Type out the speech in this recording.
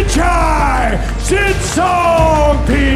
Chichai Chinsong P.